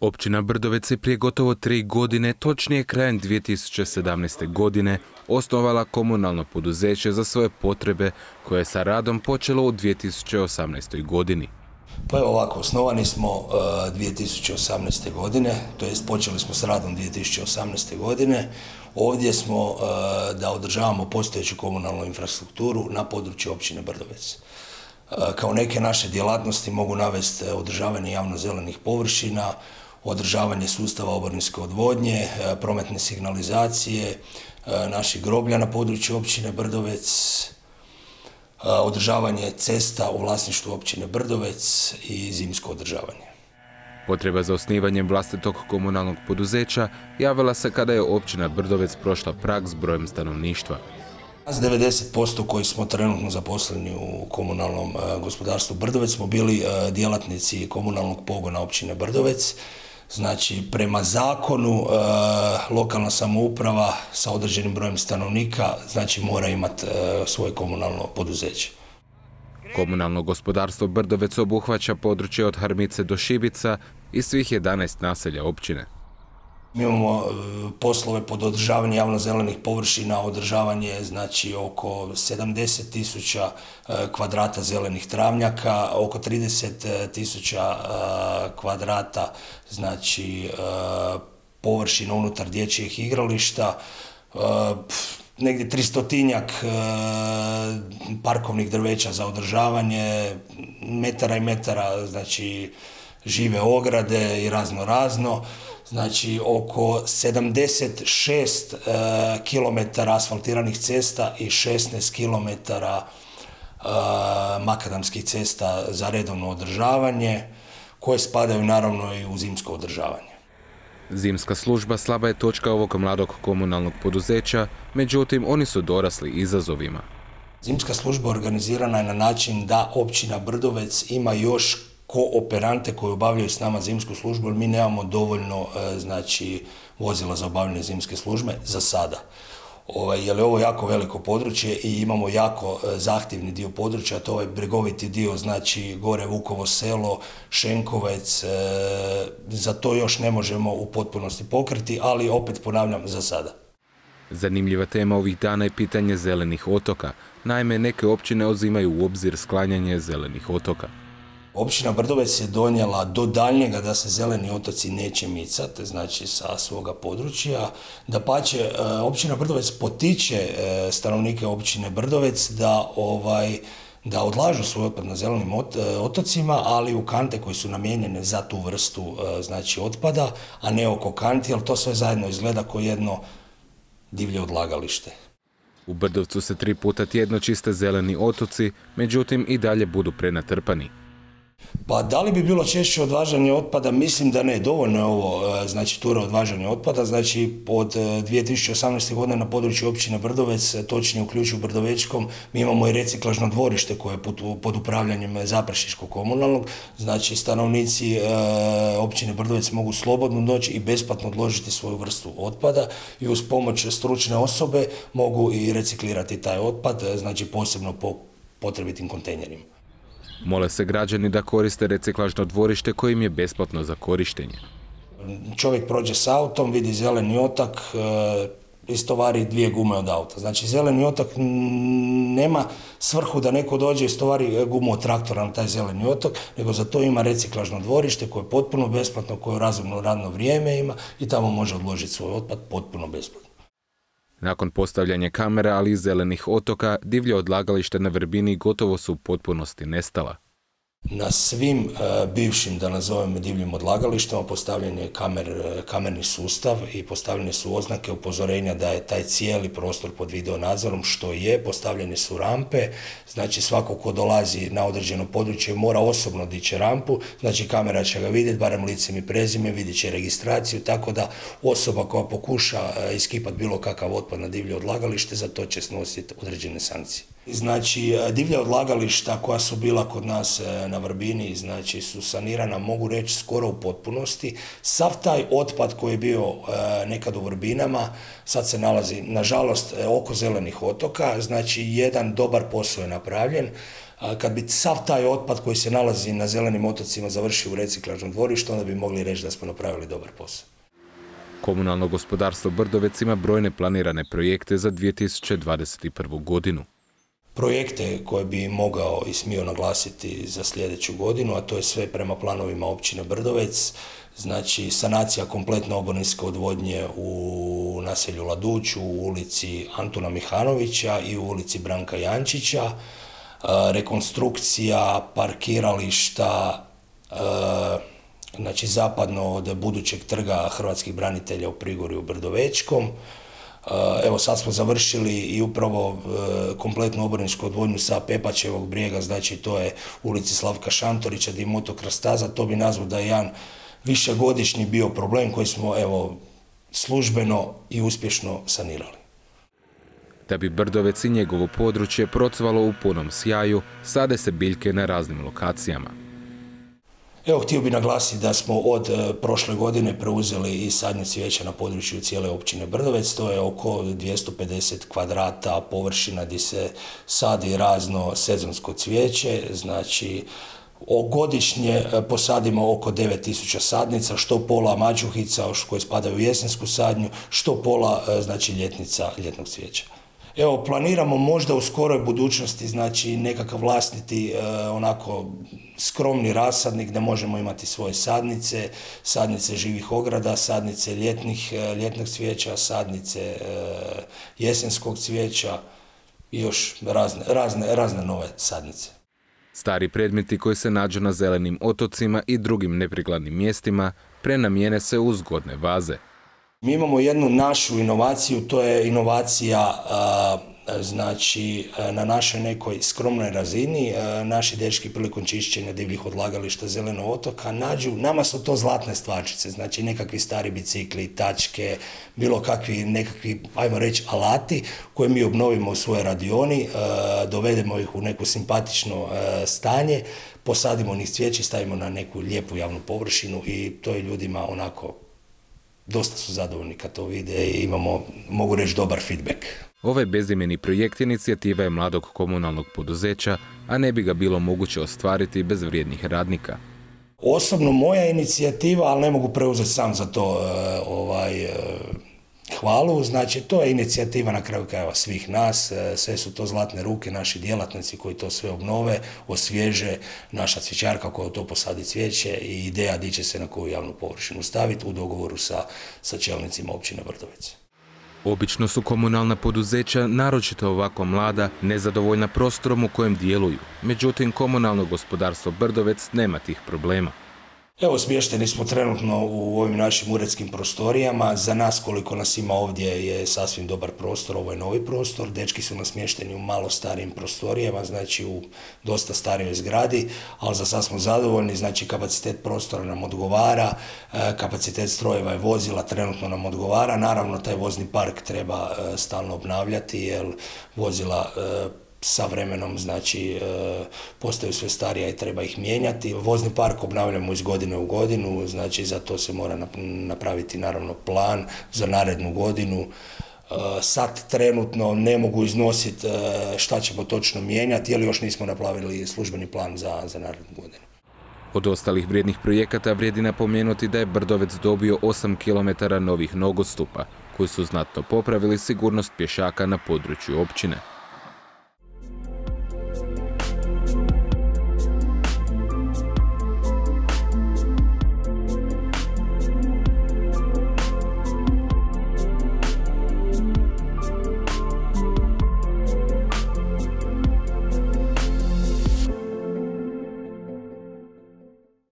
Općina Brdovec je prije gotovo tri godine, točnije krajem 2017. godine, osnovala komunalno poduzeće za svoje potrebe koje je sa radom počelo u 2018. godini. Pa evo ovako, osnovani smo 2018. godine, to jest počeli smo s radom 2018. godine. Ovdje smo da održavamo postojeću komunalnu infrastrukturu na području općine Brdovec. Kao neke naše djelatnosti mogu navesti održavanje javno-zelenih površina, održavanje sustava oborniske odvodnje, e, prometne signalizacije, e, naših groblja na području općine Brdovec, e, održavanje cesta u vlasništvu općine Brdovec i zimsko održavanje. Potreba za osnivanjem vlastitog komunalnog poduzeća javila se kada je općina Brdovec prošla prag s brojem stanovništva. Nas 90% koji smo trenutno zaposleni u komunalnom gospodarstvu Brdovec smo bili djelatnici komunalnog pogona općine Brdovec Znači, prema zakonu e, lokalna samouprava sa određenim brojem stanovnika znači mora imati e, svoje komunalno poduzeće. Komunalno gospodarstvo Brdovec obuhvaća područje od Harmice do Šibica i svih 11 naselja općine. Mi imamo e, poslove pod održavanje javno-zelenih površina, održavanje znači oko 70 tisuća e, kvadrata zelenih travnjaka, oko 30 e, tisuća kvadrata znači površina unutar dječjih igrališta, negdje tristotinjak parkovnih drveća za održavanje, metara i metara, znači žive ograde i razno razno znači oko 76 e, km asfaltiranih cesta i 16 km e, makadamskih cesta za redovno održavanje, koje spadaju naravno i u zimsko održavanje. Zimska služba slaba je točka ovog mladog komunalnog poduzeća, međutim oni su dorasli izazovima. Zimska služba organizirana je na način da općina Brdovec ima još kooperante koji obavljaju s nama zimsku službu, jer mi nemamo dovoljno e, znači, vozila za obavljanje zimske službe za sada. Ovaj, jer je ovo jako veliko područje i imamo jako e, zahtjevni dio područja, to je ovaj bregoviti dio, znači gore Vukovo selo, Šenkovec, e, za to još ne možemo u potpunosti pokriti, ali opet ponavljam za sada. Zanimljiva tema ovih dana je pitanje zelenih otoka. Naime, neke općine uzimaju u obzir sklanjanje zelenih otoka. Općina Brdovec je donijela do daljnjega da se zeleni otoci neće micati, znači sa svoga područja. Da pače, e, općina Brdovec potiče e, stanovnike općine Brdovec da ovaj da odlažu svoj otpad na zelenim e, otocima, ali u kante koje su namijenjene za tu vrstu znači otpada, a ne oko kanti, jer to sve zajedno izgleda kao jedno divlje odlagalište. U Brdovcu se tri puta tjedno čiste zeleni otoci, međutim i dalje budu prenatrpani. Pa da li bi bilo češće odvažanje otpada? Mislim da ne. Dovoljno je ovo, e, znači tura odvažanja otpada. Znači od 2018. E, godine na području općine Brdovec, e, točnije u ključu Brdovečkom, mi imamo i reciklažno dvorište koje je pod, upravljanjem Zaprašiškog komunalnog. Znači stanovnici općine Brdovec mogu slobodno doći i besplatno odložiti svoju vrstu otpada i uz pomoć stručne osobe mogu i reciklirati taj otpad, znači posebno po potrebitim kontejnerima. Mole se građani da koriste reciklažno dvorište kojim je besplatno za korištenje. Čovjek prođe s autom, vidi zeleni otak, e, istovari dvije gume od auta. Znači zeleni otak nema svrhu da neko dođe i istovari gumu od traktora na taj zeleni otok, nego za to ima reciklažno dvorište koje je potpuno besplatno, koje razumno radno vrijeme ima i tamo može odložiti svoj otpad potpuno besplatno. Nakon postavljanja kamera, ali i zelenih otoka, divlje odlagalište na Vrbini gotovo su u potpunosti nestala. Na svim e, bivšim, da nazovem divljim odlagalištima, postavljen je e, kamerni sustav i postavljene su oznake upozorenja da je taj cijeli prostor pod video nadzorom, što je, postavljene su rampe, znači svako ko dolazi na određeno područje mora osobno dići rampu, znači kamera će ga vidjeti, barem licem i prezime, vidjet će registraciju, tako da osoba koja pokuša e, iskipati bilo kakav otpad na divlje odlagalište, za to će snositi određene sankcije. Znači, e, divlja odlagališta koja su bila kod nas e, na Vrbini, znači su sanirana, mogu reći, skoro u potpunosti. Sav taj otpad koji je bio e, nekad u Vrbinama, sad se nalazi, nažalost, oko zelenih otoka, znači jedan dobar posao je napravljen. Kad bi sav taj otpad koji se nalazi na zelenim otocima završio u reciklažnom dvorištu, onda bi mogli reći da smo napravili dobar posao. Komunalno gospodarstvo Brdovec ima brojne planirane projekte za 2021. godinu projekte koje bi mogao i smio naglasiti za sljedeću godinu, a to je sve prema planovima općine Brdovec, znači sanacija kompletne oborinske odvodnje u naselju Laduć, u ulici Antuna Mihanovića i u ulici Branka Jančića, e, rekonstrukcija parkirališta e, znači zapadno od budućeg trga hrvatskih branitelja u Prigorju Brdovečkom, Evo sad smo završili i upravo e, kompletnu oborinsku odvodnju sa Pepačevog brijega, znači to je ulici Slavka Šantorića gdje je to bi nazvao da je jedan višegodišnji bio problem koji smo evo službeno i uspješno sanirali. Da bi Brdovec i njegovo područje procvalo u punom sjaju, sade se biljke na raznim lokacijama. Evo, htio bih naglasiti da smo od e, prošle godine preuzeli i sadnje cvijeća na području cijele općine Brdovec. To je oko 250 kvadrata površina gdje se sadi razno sezonsko cvijeće. Znači, godišnje e, posadimo oko 9000 sadnica, što pola mađuhica koje spadaju u jesensku sadnju, što pola e, znači ljetnica ljetnog cvijeća. Evo, planiramo možda u skoroj budućnosti, znači nekakav vlastiti e, onako skromni rasadnik da možemo imati svoje sadnice, sadnice živih ograda, sadnice ljetnih, e, ljetnog cvijeća, sadnice e, jesenskog cvijeća i još razne, razne, razne nove sadnice. Stari predmeti koji se nađu na zelenim otocima i drugim neprikladnim mjestima prenamijene se u zgodne vaze. Mi imamo jednu našu inovaciju, to je inovacija znači na našoj nekoj skromnoj razini, naši dečki prilikom čišćenja divljih odlagališta zeleno otoka nađu, nama su to zlatne stvarčice, znači nekakvi stari bicikli, tačke, bilo kakvi nekakvi, ajmo reći, alati koje mi obnovimo u svoje radioni, dovedemo ih u neko simpatično stanje, posadimo njih cvijeće, stavimo na neku lijepu javnu površinu i to je ljudima onako dosta su zadovoljni kad to vide i imamo, mogu reći, dobar feedback. Ovaj bezimeni projekt inicijativa je mladog komunalnog poduzeća, a ne bi ga bilo moguće ostvariti bez vrijednih radnika. Osobno moja inicijativa, ali ne mogu preuzeti sam za to e, ovaj, e, hvalu. Znači, to je inicijativa na kraju krajeva svih nas, e, sve su to zlatne ruke, naši djelatnici koji to sve obnove, osvježe, naša cvjećarka koja to posadi cvijeće i ideja di će se na koju javnu površinu staviti u dogovoru sa, sa čelnicima općine Vrdovec. Obično su komunalna poduzeća, naročito ovako mlada, nezadovoljna prostorom u kojem djeluju. Međutim, komunalno gospodarstvo Brdovec nema tih problema. Evo, smješteni smo trenutno u ovim našim uredskim prostorijama. Za nas, koliko nas ima ovdje, je sasvim dobar prostor. Ovo je novi prostor. Dečki su nas smješteni u malo starijim prostorijama, znači u dosta starijoj zgradi, ali za sad smo zadovoljni. Znači, kapacitet prostora nam odgovara, e, kapacitet strojeva i vozila trenutno nam odgovara. Naravno, taj vozni park treba e, stalno obnavljati, jer vozila e, sa vremenom znači e, postaju sve starija i treba ih mijenjati. Vozni park obnavljamo iz godine u godinu, znači za to se mora napraviti naravno plan za narednu godinu. E, sad trenutno ne mogu iznositi e, šta ćemo točno mijenjati, jer još nismo napravili službeni plan za, za narednu godinu. Od ostalih vrijednih projekata vrijedi napomenuti da je Brdovec dobio 8 km novih nogostupa, koji su znatno popravili sigurnost pješaka na području općine.